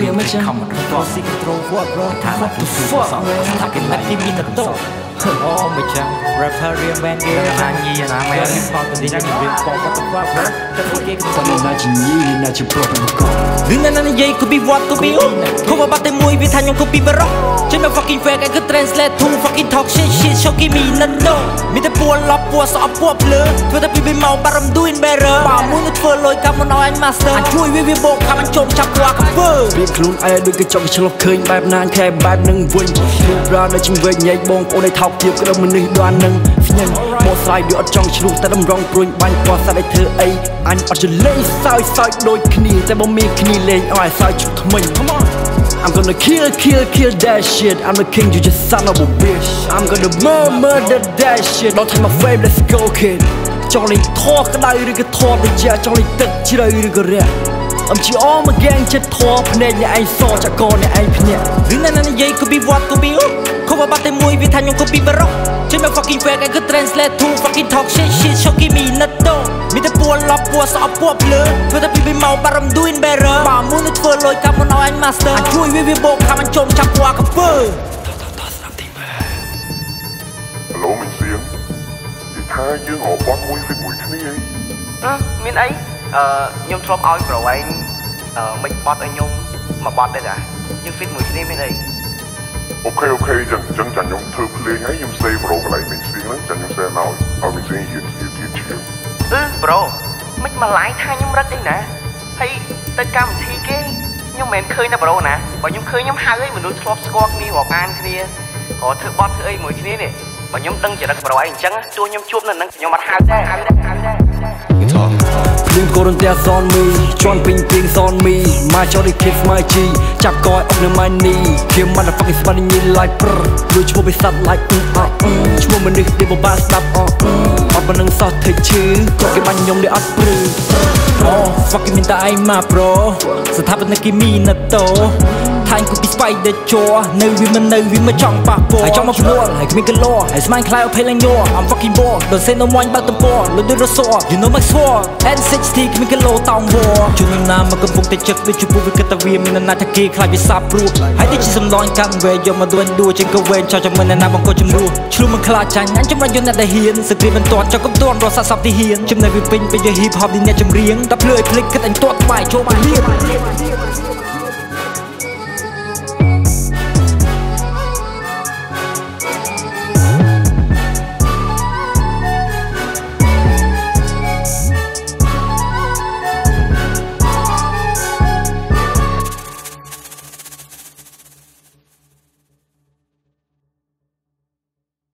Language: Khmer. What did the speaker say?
វាមិនចាំ Control C Control What bro ថាមកទូសោះថាគេមិនទីមានតោអូមិនចាំ rapper រៀងមែនគេណាញីណាមែនផងទៅនេះរៀងបង what the fuck bro តែគេក៏មិនណាជាញីណាជា pro ទៅកោរឿងណានិយាយ could be what could be គូបបាត់តែមួយវាថាខ្ញុំ could be បរោះចេញមក fucking fake ឯងគឺ translate to fucking talk shit shit show give me none no មានតែពួលឡប់ពួសអប់ពួភ្លើធ្វើតែពីពីមកបារំ doing better បើមួយនឹង ធ្វើលុយកាប់មិនឲ្យអញ master អញជួយវាវាបោកខាំអញជុំចាប់គួរកាពើវាខ្លួនឯងដូចកញ្ចក់ឆ្លុះឃើញបែបណាខែបែបនឹងវិញរូបរាងដែលជំវិញញែកបងប្អូនឲ្យថោកទាបក្តឹមមនុស្សដល់នឹងស្ញឹងមកស្រាយវាអត់ចង់ឆ្លុះតែតម្រងព្រួយបាញ់ពណ៌សាត់ឲ្យធ្វើអីអញអត់ចលេងសើចសើចដូចគ្នាតែបើមានគ្នាលេងឲ្យសើចជុំថ្មិញ Come on I'm gonna kill, kill, kill that shit. I'm the king, you just son of a bitch. I'm gonna murder, murder that shit. Don't take my fame, let's go, kid. ចង់លេងធေါ်ក្តៅឬក៏ធေါ်ត្រជាក់ចង់លេងទឹកជ្រៅឬក៏រះអំជាអមកហ្គេងចិត្តធေါ်ភ្នែកអ្នកឯងសចកអ្នកឯងភ្ញាក់រឿងណានិយាយ could be what could be គូបបាត់តែមួយវាថាខ្ញុំ could be បរោះចេញមក fucking fake ឯងគឺ translate to fucking talk shit shit show give me not do មានតែពួលឡប់ពួសអប់ពួភ្លើធ្វើតែពីពីមកបារំ doing better បើមួយនឹងធ្វើលុយកាប់មិនឲ្យអញ master អញជួយវាវាបោកខាំអញជុំចាប់គួរកាពើ និយាយថាយើងអបបត់មួយហ្វីតមួយគ្នាឯងអឺមានអីអឺខ្ញុំធ្លាប់ឲ្យប្រវែងអឺមិនបត់ឲ្យខ្ញុំមកបត់ដែរតាយើង fit មួយគ្នាមានអីអូខេអូខេចឹងចឹងចាញ់ខ្ញុំធ្វើភ្លេងហើយខ្ញុំសេប្រូកន្លែងមិនសៀងហ្នឹងចាញ់ខ្ញុំសេមកឲ្យមិនសៀងយឺតយឺតយឺតជាងអឺប្រូមិនមកឡាយថាខ្ញុំរឹកអីណាហើយទៅកម្មវិធីគេខ្ញុំមិនមែនឃើញណាប្រូណាបើខ្ញុំឃើញខ្ញុំហៅឲ្យមនុស្សធ្លាប់ស្គាល់គ្នារាប់អានគ្នាក៏ធ្វើបត់ធ្វើអីមួយគ្នានេះ បើខ្ញុំដឹងចរិតប្រូឯងអញ្ចឹងទោះខ្ញុំជួបនៅនឹងខ្ញុំអត់ហៅដែរហៅដែរហៅដែរភ្លៀងកូនតែសនមីជន់ពេញពីងសនមី My Jolly Kids My G ចាប់កយអុកនៅ my knee គៀម motherfucking spot ញី like ប្រដូចឈ្មោះបិសាត់ like អឺអឺឈ្មោះមនុស្សដែលបបាស្ដាប់អឺអត់ប៉ុណ្ណឹងសោះធ្វើឈឺគាត់គេបាញ់ខ្ញុំដែលអត់ព្រឺអូ fucking មានតែឯងមក bro ស្ថាបនិកគីមីណាតូ ថាញ់គូពីស្បៃដេជ័រនៅវាមិននៅវាមិនចង់ប៉ះពាល់ហើយចង់មកភ្នួលហើយគ្មាន galore ហើយស្មានខ្លាយអភ័យឡើងញ័រ I'm fucking bored don't say no one បើកតំពរលុយដូចរស័រ you know my sword and 60 គ្មាន kilo តោងវ័រជួននឹងណាមកកំពុងតែជឹកដូចជួបវាគិតថាវាមានណាថាគេខ្លាចវាសាបព្រោះហើយដូចជាសំឡងកាន់វែយកមកដួនដួជាងក៏វែងចោលចាំមិនណាបង្កជំនួសឆ្លុះមិនខ្លាចចាញ់អញចម្រាញ់យន្តអ្នកដែលហ៊ានសង្គ្រាមមិនទាន់ចុកកំទាន់រស់សាសពទីហ៊ានចំណេះវាពេញពេញយ hip hop នេះអ្នកចម្រៀងតែភ្លឺឲ្យភ្លេចគិតអញទាត់ក្បែរចូលបានលៀន